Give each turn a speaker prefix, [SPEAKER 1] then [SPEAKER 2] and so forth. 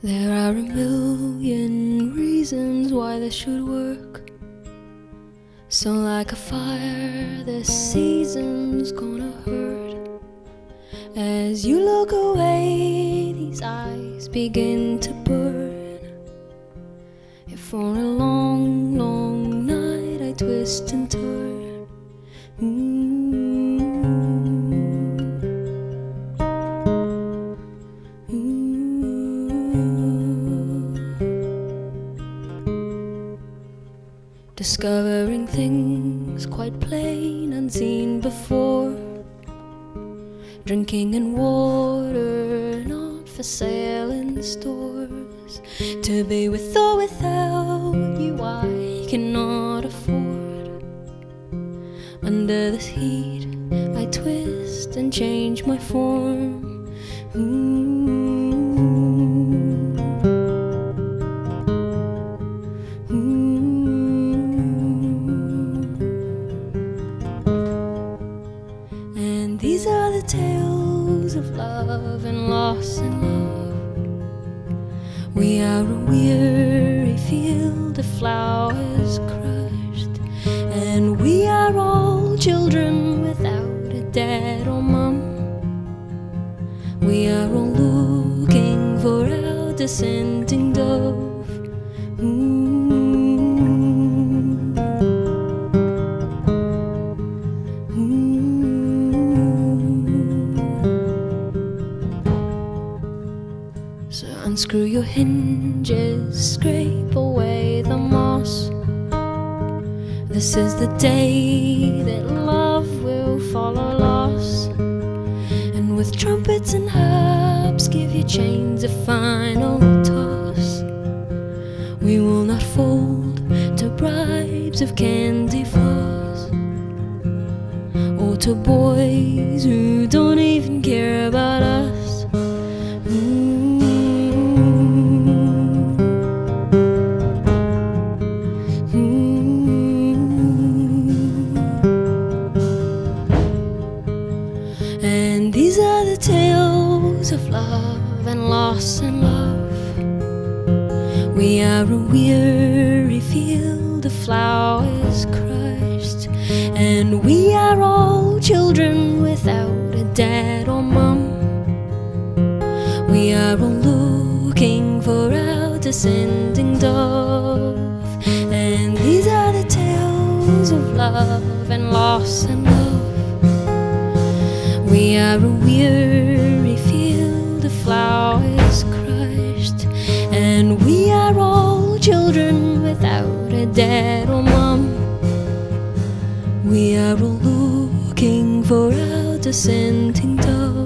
[SPEAKER 1] There are a million reasons why this should work. So, like a fire, this season's gonna hurt. As you look away, these eyes begin to burn. If for a long, long night I twist and turn. Discovering things quite plain, unseen before. Drinking in water, not for sale in stores. To be with or without you, I cannot afford. Under this heat, I twist and change my form. Love and loss and love. We are a weary field of flowers crushed, and we are all children without a dad or mum. We are all looking for our descending dove. Ooh. Unscrew your hinges, scrape away the moss. This is the day that love will follow loss. And with trumpets and harps, give your chains a final toss. We will not fold to bribes of candy floss, or to boys who don't even care of love and loss and love. We are a weary field of flowers crushed, and we are all children without a dad or mum. We are all looking for our descending dove, and these are the tales of love and loss and love. We are a weary flowers crushed, and we are all children without a dad or mum. We are all looking for our descending dove.